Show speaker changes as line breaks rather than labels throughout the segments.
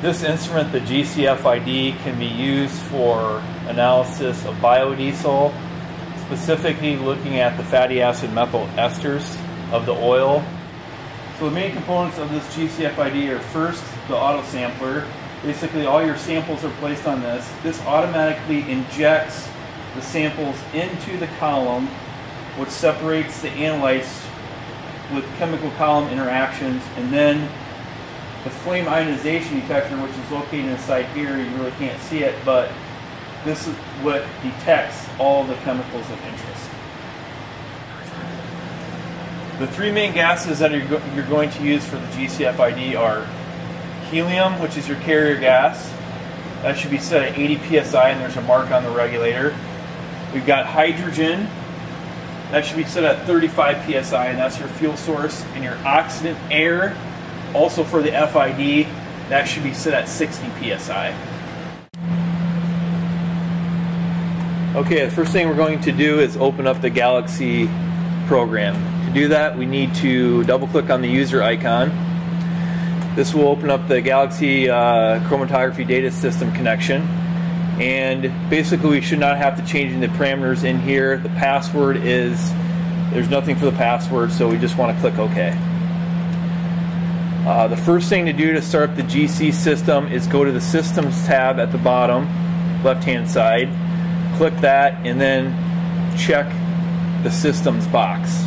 This instrument, the GCFID, can be used for analysis of biodiesel, specifically looking at the fatty acid methyl esters of the oil. So the main components of this GCFID are first the auto sampler. Basically all your samples are placed on this. This automatically injects the samples into the column which separates the analytes with chemical column interactions and then the flame ionization detector which is located inside here you really can't see it but this is what detects all the chemicals of interest. The three main gases that you're going to use for the GCFID are helium, which is your carrier gas. That should be set at 80 psi and there's a mark on the regulator. We've got hydrogen. That should be set at 35 psi and that's your fuel source. And your oxidant air, also for the FID, that should be set at 60 psi. Okay, the first thing we're going to do is open up the Galaxie program. To do that, we need to double click on the user icon. This will open up the Galaxie uh, chromatography data system connection. And basically we should not have to change the parameters in here. The password is, there's nothing for the password, so we just want to click OK. Uh, the first thing to do to start up the GC system is go to the Systems tab at the bottom, left hand side click that and then check the systems box.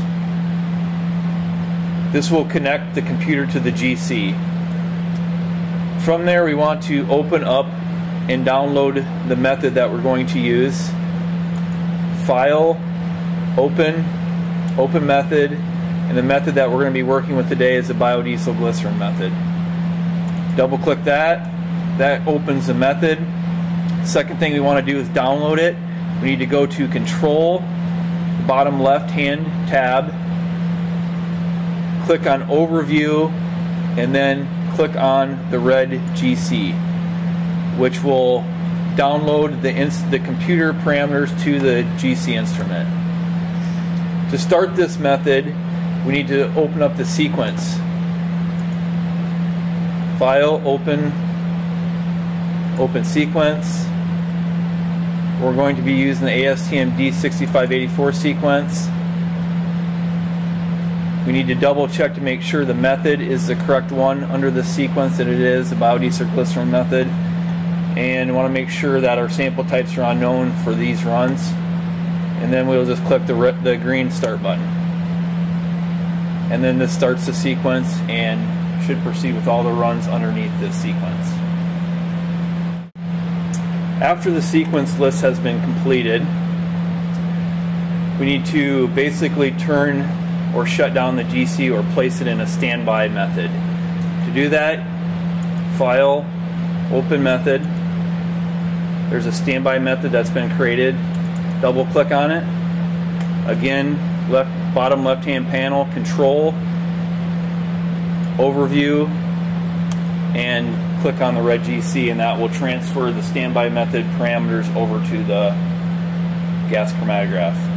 This will connect the computer to the GC. From there we want to open up and download the method that we're going to use. File, open, open method, and the method that we're going to be working with today is the biodiesel glycerin method. Double click that, that opens the method Second thing we want to do is download it. We need to go to Control, bottom left hand tab, click on Overview, and then click on the red GC, which will download the, the computer parameters to the GC instrument. To start this method, we need to open up the sequence. File, open, open sequence. We're going to be using the ASTM D6584 sequence. We need to double check to make sure the method is the correct one under the sequence that it is, the glycerin method. And want to make sure that our sample types are unknown for these runs. And then we'll just click the, the green start button. And then this starts the sequence and should proceed with all the runs underneath this sequence. After the sequence list has been completed, we need to basically turn or shut down the GC or place it in a standby method. To do that, File, Open Method. There's a standby method that's been created. Double click on it. Again, left bottom left hand panel, Control, Overview, and click on the red GC and that will transfer the standby method parameters over to the gas chromatograph.